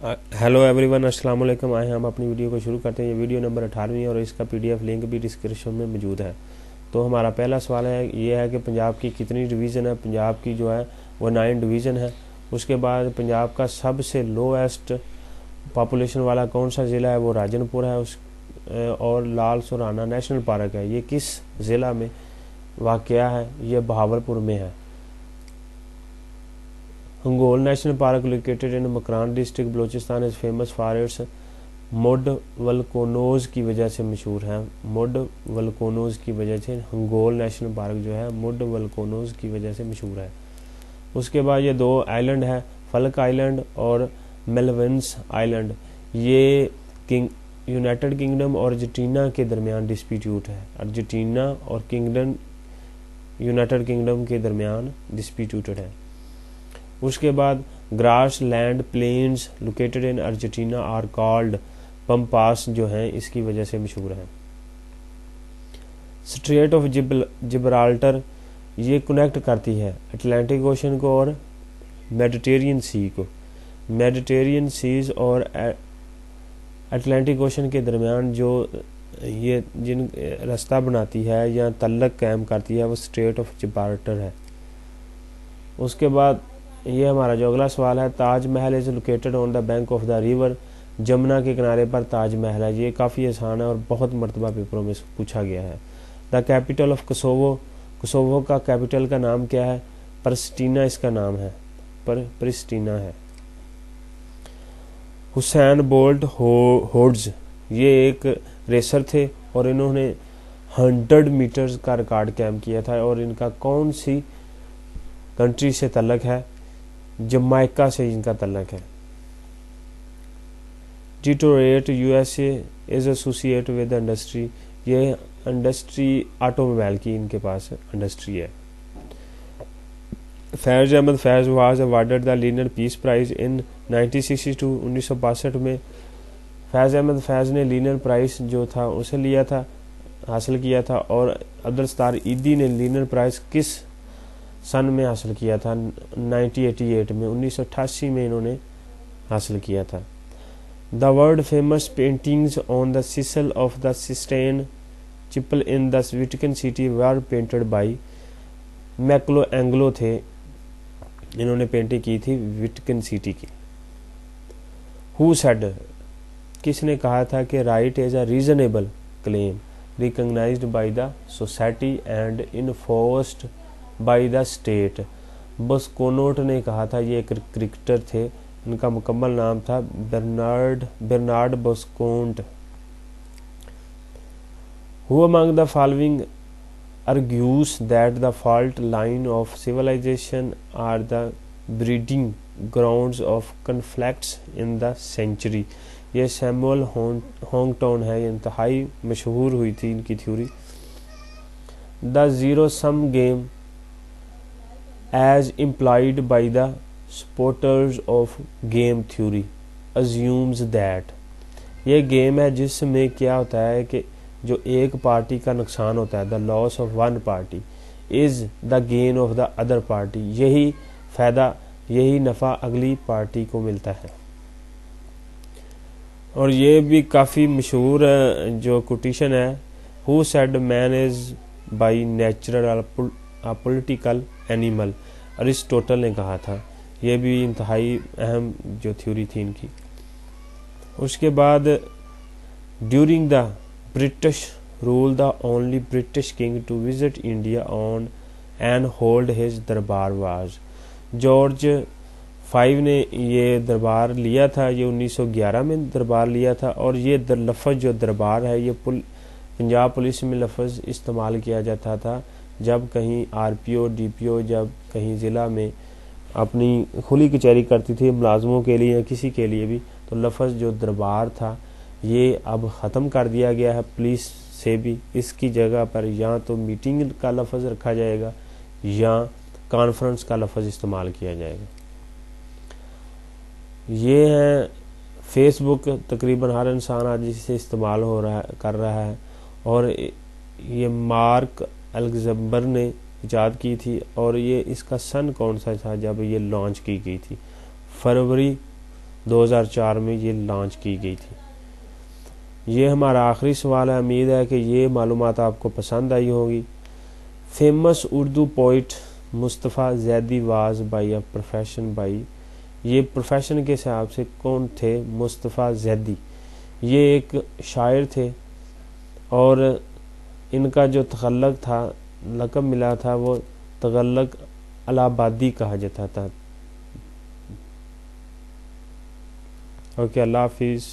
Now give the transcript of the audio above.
Hello everyone अस्सलाम वालेकुम आए हम अपनी वीडियो को शुरू करते हैं। ये वीडियो नंबर अठारहवीं और इसका पीडीएफ लिंक भी डिस्क्रिप्शन में मौजूद है। तो हमारा पहला सवाल है, ये है कि पंजाब की कितनी डिवीज़न है? पंजाब की जो है, वो नाइन डिवीज़न है। उसके बाद पंजाब का सबसे लोएस्ट पॉपुलेशन वाला कौन सा ज़िला है? वो राजनपुर है। उस और लाल सुराना नेशनल पार्क है। ये किस ज़िला में वाक़ है? ये बहावलपुर में है। Hingol national park located in Makran district Balochistan is famous for its mud volcanoes की वजह से मशहूर है। मुड वलकोनोज की वजह से हंगोल नेशनल पार्क जो है मुड वलकोनोज की वजह से मशहूर है। उसके बाद ये दो आइलैंड है फलक आइलैंड और मेलविन्स आइलैंड ये किंग यूनाइटेड किंगडम और अर्जेंटीना के दरमियान डिस्प्यूट है। अर्जेंटीना और किंगडम यूनाइटेड किंगडम के दरमियान डिस्प्यूटेड है। उसके बाद grass land plains located in Argentina are called pampas जो हैं, इसकी वजह से मशहूर हैं। स्ट्रेट ऑफ़ जिब्राल्टर ये कनेक्ट करती है अटलांटिक ओशन को और मेडिटेरियन सी को। मेडिटेरियन सीज और अटलांटिक ओशन के दरमियान जो ये जिन, रास्ता बनाती है या तल्लक कैम करती है, वो स्ट्रेट ऑफ़ जिब्राल्टर है। उसके बाद ये हमारा जो अगला सवाल है Taj Mahal is located on the bank of the river Jamuna के किनारे पर ताज महल है। ये काफ़ी आसान है और बहुत मरतबा पेपरों में पूछा गया है। The capital of Kosovo Kosovo का कैपिटल का नाम क्या है? परस्टीना इसका नाम है। पर प्रिस्टीना है। हुसैन बोल्ट होड्स, ये एक रेसर थे और इन्होंने हंड्रेड मीटर्स का रिकॉर्ड कैम किया था और इनका कौन सी कंट्री से तलक है? जमाइका से इनका तलक है। Detroit USA is associated with industry ये इंडस्ट्री ऑटोमोबाइल की इनके पास इंडस्ट्री है। Faiz Ahmed Faiz was awarded the Lenin peace prize in 1962 1962 में फैज अहमद फैज ने लीनर प्राइज जो था, उसे लिया था, हासिल किया था और अब्दुल स्तार ईदी ने लीनर प्राइज किस सन में हासिल किया था 1988 में, उन्नीस में इन्होंने हासिल किया था। The world famous paintings on the ceiling of the Sistine Chapel in the Vatican city were painted by Michelangelo थे। इन्होंने पेंटिंग की थी विटकन सिटी की। हु सेड किसने कहा था कि right is a reasonable claim recognized by the society and enforced by the state Bosanquet ने कहा था, ये एक क्रिकेटर थे, इनका मुकम्मल नाम था Bernard Bernard Bosanquet who among the following argues that the fault line of civilization are the breeding grounds of conflicts in the ये सैमुअल होंगटोन है इंतहाई मशहूर हुई थी इनकी theory the zero sum game as implied by the supporters of game theory, assumes that. ये game है जिसमें क्या होता है कि जो एक पार्टी का नुकसान होता है the loss of one party is the gain of the other party यही फ़ायदा, यही नफा अगली पार्टी को मिलता है। और ये भी काफ़ी मशहूर, जो कोटिशन है who said man is by natural political animal. Aristotle ने कहा था। यह भी इंतहाई अहम जो थ्योरी थी इनकी। उसके बाद during the British rule the only British king to visit India on and hold his durbar was George five ने ये दरबार लिया था। ये 1911 में दरबार लिया था और ये लफज जो दरबार है ये पुल, पंजाब पुलिस में लफज इस्तेमाल किया जाता था। जब कहीं आरपीओ, डीपीओ, जब कहीं ज़िला में अपनी खुली कचहरी करती थी मुलाजमों के लिए या किसी के लिए भी तो लफज जो दरबार था, ये अब ख़त्म कर दिया गया है पुलिस से भी। इसकी जगह पर या तो मीटिंग का लफज रखा जाएगा या कॉन्फ्रेंस का लफज इस्तेमाल किया जाएगा। ये है फेसबुक तकरीबन हर इंसान आज इसे इस्तेमाल हो रहा कर रहा है और ये मार्क अलेक्जेंबर ने ईजाद की थी और ये इसका सन कौन सा था जब ये लॉन्च की गई थी? फरवरी 2004 में ये लॉन्च की गई थी। ये हमारा आखिरी सवाल है। उम्मीद है कि ये मालूम आपको पसंद आई होगी। Famous Urdu poet Mustafa Zaidi was by a profession by ये प्रोफेशन के हिसाब से कौन थे? मुस्तफ़ा जैदी। ये एक शायर थे और इनका जो तखलक था, लकब मिला था, वो तगलक अलाबादी कहा जाता था। ओके, अल्लाह हाफिज़।